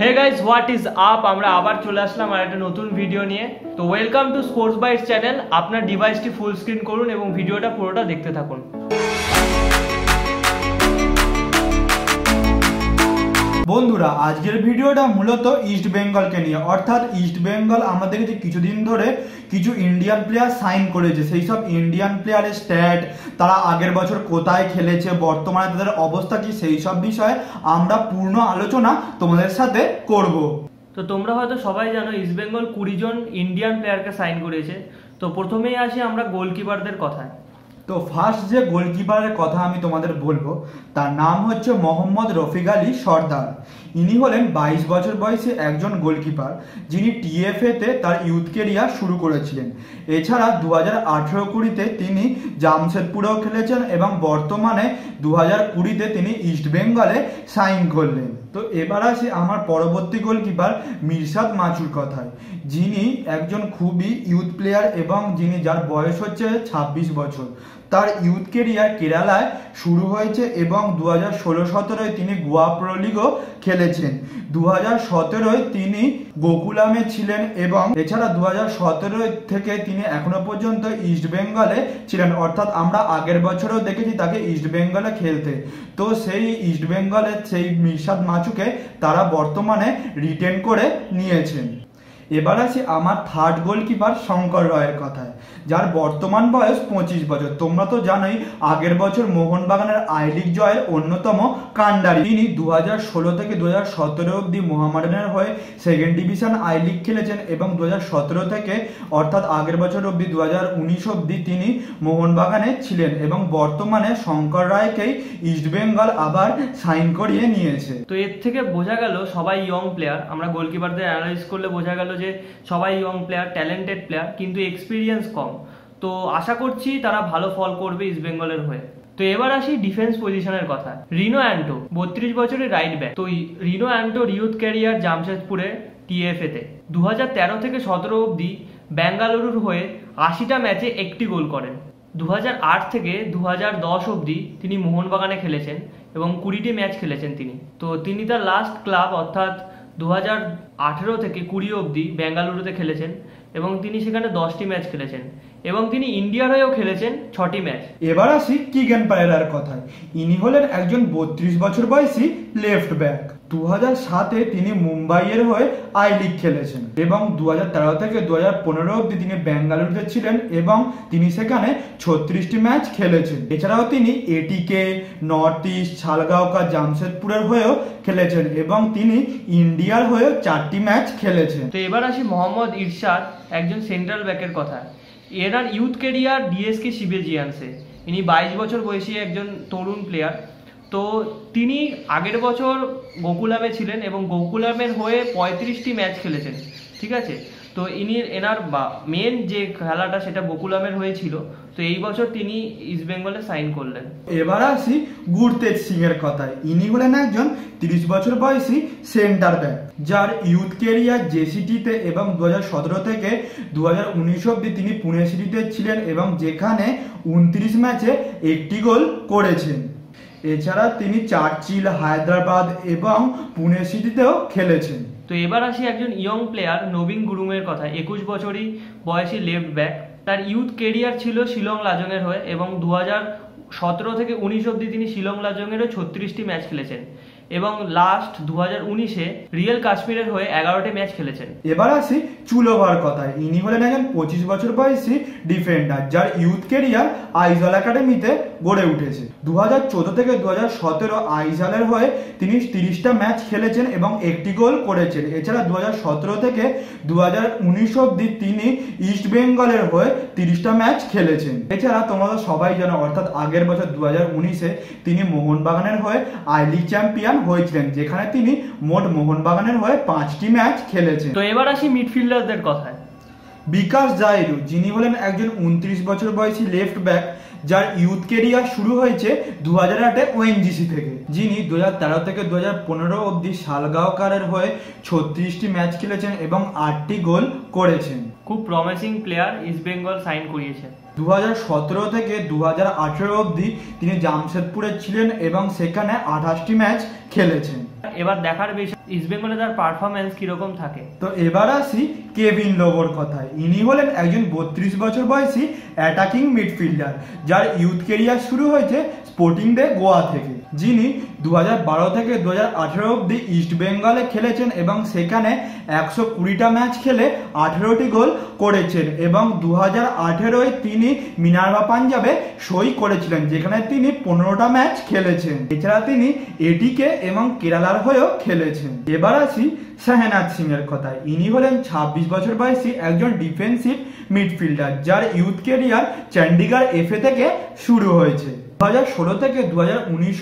Hey guys what is up আমরা আবার চলে আসলাম আর একটা নতুন ভিডিও নিয়ে। তো welcome to sports bites channel আপনার ডিভাইসটি ফুল স্ক্রিন করুন এবং ভিডিওটা পুরোটা দেখতে থাকুন। বন্ধুরা, আজকের ভিডিওটা মূলত ইস্ট বেঙ্গলকে নিয়ে। অর্থাৎ ইস্ট বেঙ্গল আমাদের যে কিছুদিন ধরে কিছু ইন্ডিয়ান প্লেয়ার সাইন করেছে। সেই সব ইন্ডিয়ান প্লেয়ারের স্ট্যাট তারা আগের বছর কোথায় খেলেছে, বর্তমানে তাদের অবস্থা কি, সেই সব বিষয়ে আমরা পূর্ণ আলোচনা তোমাদের সাথে করব। তো তোমরা হয়তো সবাই জানো ইস্ট বেঙ্গল কুড়ি জন ইন্ডিয়ান প্লেয়ারকে সাইন করেছে। তো প্রথমেই আসি আমরা গোলকিপারদের কথায়। তো ফার্স্ট যে গোলকিপারের কথা আমি তোমাদের বলব, তার নাম হচ্ছে মোহাম্মদ রফিক আলী সর্দার। ইনি হলেন বাইশ বছর বয়সী একজন গোলকিপার যিনি টিএফএ তে তার ইউথ কেরিয়ার শুরু করেছিলেন। এছাড়া দু হাজার আঠেরো কুড়িতে তিনি জামশেদপুরেও খেলেছেন এবং বর্তমানে দু হাজার কুড়িতে তিনি ইস্ট বেঙ্গলে সাইন করলেন। তো এবার আসি আমার পরবর্তী গোলকিপার মির্শাদ মাচুর কথায়। যিনি একজন খুবই ইউথ প্লেয়ার এবং যিনি যার বয়স হচ্ছে ছাব্বিশ বছর। তার ইউথ কেরিয়ার কেরালায় শুরু হয়েছে এবং দু হাজার ষোলো সতেরোয় তিনি গোয়া প্রো লিগও খেলেছেন। দু হাজার সতেরোয় তিনি গোকুলামে ছিলেন এবং এছাড়া দু হাজার সতেরো থেকে তিনি এখনও পর্যন্ত ইস্ট বেঙ্গলে ছিলেন। অর্থাৎ আমরা আগের বছরও দেখেছি তাকে ইস্ট বেঙ্গলে খেলতে। তো সেই ইস্ট বেঙ্গলের সেই মির্শাদ মাচুকে তারা বর্তমানে রিটেন করে নিয়েছেন। এবার আসি আমার থার্ড গোলকিপার শঙ্কর রয়ের কথায়। যার বর্তমান বয়স পঁচিশ বছর। তোমরা তো জানোই, আগের বছর মোহনবাগানের আই লিগ জয়ের অন্যতম কান্ডারি তিনি দু হাজার ষোলো থেকে দু হাজার সতেরো অব্দি মোহামেডানের হয়ে সেকেন্ড ডিভিশন আই লিগ খেলেছেন এবং দু হাজার সতেরো থেকে অর্থাৎ আগের বছর অব্দি দু হাজার উনিশ অব্দি তিনি মোহনবাগানে ছিলেন এবং বর্তমানে শঙ্কর রায়কেই ইস্টবেঙ্গল আবার সাইন করিয়ে নিয়েছে। তো এর থেকে বোঝা গেল সবাই ইয়ং প্লেয়ার আমরা গোলকিপারদের অ্যানালাইজ করলে বোঝা গেল যে সবাই ইয়ং প্লেয়ার ট্যালেন্টেড প্লেয়ার কিন্তু এক্সপিরিয়েন্স কম। তো আশা করছি তারা ভালো ফল করবে ইস্ট বেঙ্গলের হয়ে। তো এবার আসি ডিফেন্স পজিশনের কথা। রিনো অ্যান্টো বত্রিশ বছরের রাইট ব্যাক তো রিনো অ্যান্টোর ইউথ ক্যারিয়ার জামশেদপুরে টিএফএ তে দু হাজার তেরো থেকে সতেরো অবধি ব্যাঙ্গালুরুর হয়ে আশিটা ম্যাচে একটি গোল করেন। দু হাজার আট থেকে দুহাজার দশ অবধি তিনি মোহনবাগানে খেলেছেন এবং কুড়িটি ম্যাচ খেলেছেন তিনি। তো তিনি তার লাস্ট ক্লাব অর্থাৎ দু আঠেরো থেকে কুড়ি অবধি বেঙ্গালুরুতে খেলেছেন এবং তিনি সেখানে দশটি ম্যাচ খেলেছেন। এবং তিনি ইন্ডিয়ার হয়েও খেলেছেন ছটি ম্যাচ। এবার আসি কিগেন পারেরার কথায়। ইনি হলেন একজন বত্রিশ বছর বয়সী লেফট ব্যাক। দু হাজার সাতে তিনি মুম্বাইয়ের হয়ে আই লিগ খেলেছেন এবং দু হাজার তেরো থেকে দু হাজার পনেরো অব্দি তিনি বেঙ্গালুরুতে ছিলেন এবং তিনি সেখানে ছত্রিশটি ম্যাচ খেলেছেন। এছাড়াও তিনি এটিকে নর্থ ইস্ট শালগাঁওকা জামশেদপুরের হয়েও খেলেছেন এবং তিনি ইন্ডিয়ার হয়েও চারটি ম্যাচ খেলেছেন। তো এবার আসি মোহাম্মদ ইরশাদ একজন সেন্ট্রাল ব্যাকের কথা এনার ইউথ কেরিয়ার ডিএসকে শিবেজিয়ান্সে ইনি বাইশ বছর বয়সী একজন তরুণ প্লেয়ার তো তিনি আগের বছর গোকুলামে ছিলেন এবং গোকুলামের হয়ে পঁয়ত্রিশটি ম্যাচ খেলেছেন। ঠিক আছে? তো ইনি, এনার মেন যে খেলাটা সেটা গোকুলামের হয়েছিল, তো এই বছর তিনি ইস্ট বেঙ্গলে সাইন করলেন। এবার আসি গুরতেজ সিং এর কথায়। ইনি হলেন একজন তিরিশ বছর বয়সী সেন্টার ব্যাক যার ইউথ কেরিয়ার জেসিটিতে এবং দু সতেরো থেকে দু হাজার উনিশ অব্দি তিনি পুনে সিটিতে ছিলেন এবং যেখানে উনত্রিশ ম্যাচে একটি গোল করেছেন। এছাড়া তিনি চার্চিল, হায়দ্রাবাদ এবং পুনে সিটিতেও খেলেছেন। তো এবার আসি একজন ইয়ং প্লেয়ার নবীন গুরুমের কথা। একুশ বছরই বয়সী লেফট ব্যাক তার ইউথ কেরিয়ার ছিল শিলং লাজংয়ের হয়ে এবং দু সতেরো থেকে উনিশ অব্দি তিনি শিলং লাজংয়েরও ছত্রিশটি ম্যাচ খেলেছেন। এবং লাস্ট দু হাজার উনিশে রিয়েল কাশ্মীরের হয়ে এগারোটি ম্যাচ খেলেছেন। এবার আসি চুলোভার কথায়। ইনি হলেন একজন পঁচিশ বছর বয়সী ডিফেন্ডার যার ইউথ কেরিয়ার আইজল একাডেমিতে গড়ে উঠেছে। দু হাজার চোদ্দ থেকে দু হাজার সতেরো আইজালের হয়ে তিনি তিরিশটা ম্যাচ খেলেছেন এবং একটি গোল করেছেন। এছাড়া দু হাজার সতেরো থেকে দু হাজার উনিশ অব্দি তিনি ইস্ট বেঙ্গলের হয়ে তিরিশটা ম্যাচ খেলেছেন। এছাড়া তোমরা সবাই জানো, অর্থাৎ আগের বছর দু হাজার উনিশে তিনি মোহনবাগানের হয়ে আই লিগ চ্যাম্পিয়ন হয়েছিলেন যেখানে তিনি মোট মোহনবাগানের হয়ে পাঁচটি ম্যাচ খেলেছেন। তো এবার আসি মিডফিল্ডারদের কথায়। বিকাশ জাইরু যিনি হলেন একজন উনত্রিশ বছর বয়সী লেফট ব্যাক যার ইউথ কেরিয়ার শুরু হয়েছে দু হাজার আটে ওএনজিসি থেকে। যিনি দু হাজার তেরো থেকে দু হাজার পনেরো অব্দি শালগাঁওকারের হয়ে ছত্রিশটি ম্যাচ খেলেছেন এবং আটটি গোল করেছেন। খুব promising player East Bengal sign করিয়েছে। দু হাজার সতেরো থেকে দু হাজার আঠেরো অব্দি তিনি জামশেদপুরে ছিলেন এবং সেখানে আঠাশটি ম্যাচ খেলেছেন। এবার দেখার বিষয় ইস্টবেঙ্গলে তার পারফরমেন্স কীরকম থাকে? তো এবার আসি কেভিন লোবোর কথায়। ইনি হলেন একজন বত্রিশ বছর বয়সী অ্যাটাকিং মিডফিল্ডার যার ইউথ কেরিয়ার শুরু হয়েছে স্পোর্টিং ডে গোয়া থেকে। যিনি দু থেকে দু হাজার আঠেরো অব্দি ইস্ট বেঙ্গলে খেলেছেন এবং সেখানে একশো কুড়িটা ম্যাচ খেলে আঠেরোটি গোল করেছেন এবং দু হাজার আঠেরোয় তিনি মিনারবা পাঞ্জাবে সই করেছিলেন, যেখানে তিনি পনেরোটা ম্যাচ খেলেছেন। এছাড়া তিনি এটিকে এবং কেরালার হয়েও খেলেছেন। এবার আসি শাহনাজ সিং এর কথায়। ইনি হলেন ছাব্বিশ বছর বয়সী একজন ডিফেন্সিভ মিডফিল্ডার, যার ইউথ কেরিয়ার চণ্ডীগড় এফএ থেকে শুরু হয়েছে। দু হাজার ষোলো থেকে দু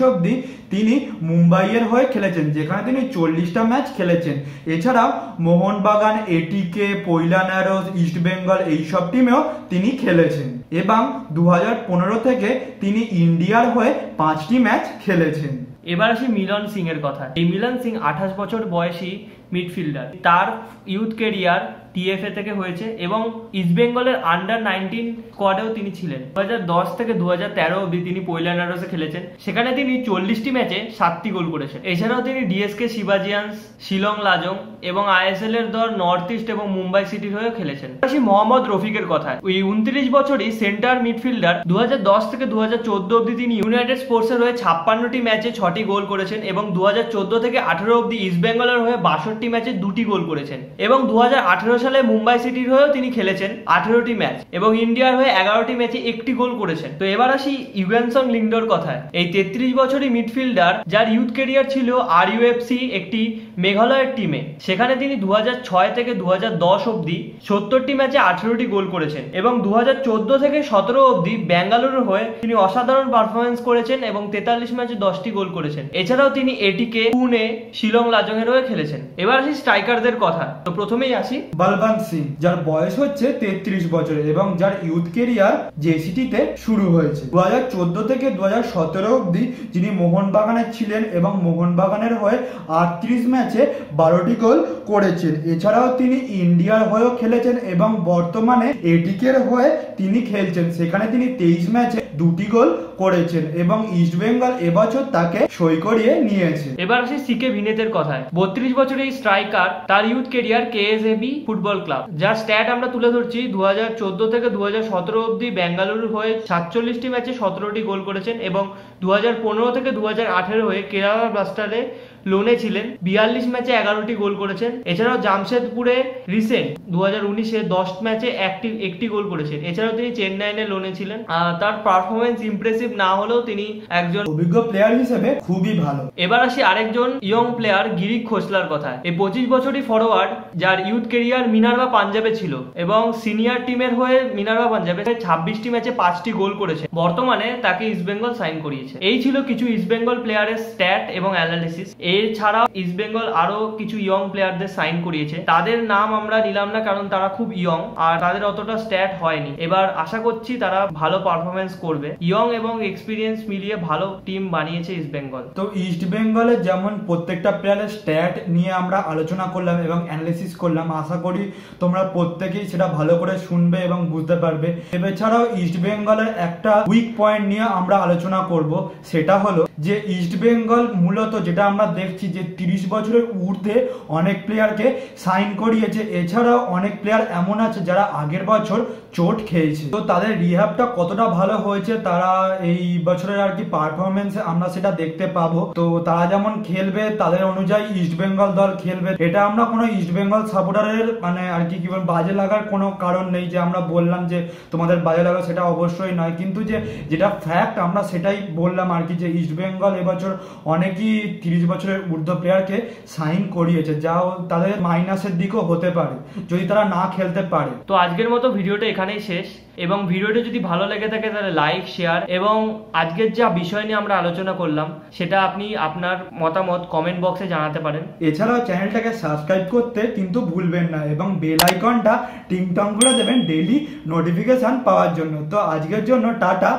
অব্দি তিনি মুম্বাইয়ের হয়ে খেলেছেন, যেখানে তিনি চল্লিশটা ম্যাচ খেলেছেন। এছাড়াও মোহনবাগান এটিকে পৈলা ন্যারোস ইস্ট বেঙ্গল এইসব টিমেও তিনি খেলেছেন এবং দু হাজার পনেরো থেকে তিনি ইন্ডিয়ার হয়ে পাঁচটি ম্যাচ খেলেছেন। এবার আসি মিলন সিং এর কথা এই মিলন সিং আঠাশ বছর বয়সী মিডফিল্ডার। তার ইউথ কেরিয়ার টিএফএ থেকে হয়েছে এবং ইস্টবেঙ্গলের আন্ডার নাইনটিন স্কোয়াডেও তিনি ছিলেন। দু থেকে দু অব্দি তিনি পৈলানারসে খেলেছেন। সেখানে তিনি চল্লিশটি ম্যাচে সাতটি গোল করেছেন। এছাড়াও তিনি ডিএসকে শিবাজিয়ান্স শিলং লাজং এবং আইএসএল এর দল নর্থ ইস্ট এবং মুম্বাই সিটির হয়েও খেলেছেন। আসি মোহাম্মদ রফিকের কথায়, ওই উনত্রিশ বছরই সেন্টার মিডফিল্ডার দু হাজার দশ থেকে দু অব্দি তিনি ইউনাইটেড স্পোর্টসের হয়ে ছাপ্পান্নটি ম্যাচে ছটি গোল করেছেন এবং দু হাজার চোদ্দ থেকে আঠেরো অব্দি ইস্টবেঙ্গলের হয়ে বাষট্টি ম্যাচে দুটি গোল করেছেন এবং দু সালে মুম্বাই সিটির হয়েও তিনি খেলেছেন আঠেরোটি ম্যাচ এবং ইন্ডিয়ার হয়ে এগারোটি ম্যাচে একটি গোল করেছেন। তো এবার আসি ইউএনসন লিংডোর কথায়। এই তেত্রিশ বছরই মিডফিল্ডার, যার ইউথ কেরিয়ার ছিল আর ইউএফসি একটি মেঘালয়ের টিমে সেখানে তিনি দু থেকে দু দশ অব্দি সত্তরটি ম্যাচে আঠেরোটি গোল করেছেন এবং দু চোদ্দ থেকে সতেরো অব্দি ব্যাঙ্গালুরুর হয়ে তিনি অসাধারণ পারফরমেন্স করেছেন এবং তেতাল্লিশ ম্যাচে দশটি গোল করেছেন। এছাড়াও তিনি এটিকে পুনে, শিলং, লাজং এর হয়ে খেলেছেন। এবার আসি স্ট্রাইকারদের কথা তো প্রথমেই আসি। বলবন্ত সিং, যার বয়স হচ্ছে তেত্রিশ বছর এবং যার ইউথ কেরিয়ার জেসিটিতে শুরু হয়েছে। দু হাজার চোদ্দ থেকে দু হাজার সতেরো অব্দি যিনি মোহনবাগানে ছিলেন এবং মোহনবাগানের হয়ে আটত্রিশ ম্যাচে বারোটি গোল করেছেন। এছাড়াও তিনি ইন্ডিয়ার হয়েও খেলেছেন এবং বর্তমানে এটিকের হয়ে তিনি খেলছেন। সেখানে তিনি তেইশ ম্যাচে দুটি গোল করেছেন এবং ইস্ট বেঙ্গল এবছর তাকে সই করিয়ে নিয়েছে। এবার আসি সিকে ভিনেতের কথায়। বত্রিশ বছরের এই স্ট্রাইকার তার youth career KSAB football club. যার স্ট্যাট আমরা তুলে ধরছি দু হাজার চোদ্দ থেকে দু অব্দি বেঙ্গালুরু হয়ে সাতচল্লিশটি ম্যাচে সতেরোটি গোল করেছেন এবং দু হাজার পনেরো থেকে দু হাজার আঠেরো হয়ে কেরালা ব্লাস্টারে লোনে ছিলেন। বিয়াল্লিশ ম্যাচে এগারোটি গোল করেছেন। এছাড়াও জামশেদপুরে রিসেন্ট দু হাজার উনিশে দশ ম্যাচে একটি একটি গোল করেছেন। এছাড়াও তিনি চেন্নাইনে লোনে ছিলেন। তার পারফরমেন্স ইমপ্রেসিভ না হলেও তিনি একজন অভিজ্ঞ প্লেয়ার হিসেবে খুবই ভালো। এবার আসি আরেকজন ইয়ং প্লেয়ার গিরিক খোসলার কথায় এই পঁচিশ বছরই ফরওয়ার্ড যার ইউথ কেরিয়ার মিনারবা পাঞ্জাবে ছিল এবং সিনিয়র টিমের হয়ে মিনারবা পাঞ্জাবে ছাব্বিশটি ম্যাচে পাঁচটি গোল করেছে বর্তমানে তাকে ইস্টবেঙ্গল সাইন করিয়েছে। এই ছিল কিছু ইস্টবেঙ্গল প্লেয়ারের স্ট্যাট এবং অ্যানালিসিস এছাড়াও ইস্টবেঙ্গল আরও কিছু ইয়ং প্লেয়ারদের সাইন করিয়েছে। তাদের নাম আমরা নিলাম না কারণ তারা খুব ইয়ং আর তাদের অতটা স্ট্যাট হয়নি। এবার আশা করছি তারা ভালো পারফরমেন্স করবে। ইয়ং এবং এক্সপিরিয়েন্স মিলিয়ে ভালো টিম বানিয়েছে ইস্ট বেঙ্গল তো ইস্ট বেঙ্গলে যেমন প্রত্যেকটা প্লেয়ারের স্ট্যাট নিয়ে আমরা আলোচনা করলাম এবং অ্যানালিসিস করলাম, আশা করি তোমরা প্রত্যেকেই সেটা ভালো করে শুনবে এবং বুঝতে পারবে। এছাড়াও ইস্ট বেঙ্গলের একটা উইক পয়েন্ট নিয়ে আমরা আলোচনা করব, সেটা হলো যে ইস্ট বেঙ্গল মূলত যেটা আমরা দেখছি যে তিরিশ বছরের ঊর্ধ্বে অনেক প্লেয়ারকে সাইন করিয়েছে। এছাড়াও অনেক প্লেয়ার এমন আছে যারা আগের বছর চোট খেয়েছে। তো তাদের রিহ্যাবটা কতটা ভালো হয়েছে, তারা এই বছরের আর কি পারফরমেন্স আমরা সেটা দেখতে পাবো। তো তারা যেমন খেলবে, তাদের অনুযায়ী ইস্ট বেঙ্গল দল খেলবে। এটা আমরা কোনো ইস্ট বেঙ্গল সাপোর্টারের মানে আর কি কি বাজে লাগার কোনো কারণ নেই যে আমরা বললাম যে তোমাদের বাজে লাগা সেটা অবশ্যই নয়। কিন্তু যে, যেটা ফ্যাক্ট আমরা সেটাই বললাম আর কি যে ইস্ট বেঙ্গল এবছর অনেকই তিরিশ বছরের ঊর্ধ্ব প্লেয়ারকে সাইন করিয়েছে যাও তাদের মাইনাসের দিকও হতে পারে, যদি তারা না খেলতে পারে। তো আজকের মতো ভিডিওটা এখানেই শেষ। এবং ভিডিওটি যদি ভালো লেগে থাকে, তাহলে লাইক শেয়ার এবং আজকের যা বিষয় নিয়ে আমরা আলোচনা করলাম, সেটা আপনি আপনার মতামত কমেন্ট বক্সে জানাতে পারেন। এছাড়াও চ্যানেলটাকে সাবস্ক্রাইব করতে কিন্তু ভুলবেন না এবং বেল আইকনটা টিং টং করে দেবেন ডেইলি নোটিফিকেশান পাওয়ার জন্য। তো আজকের জন্য টাটা।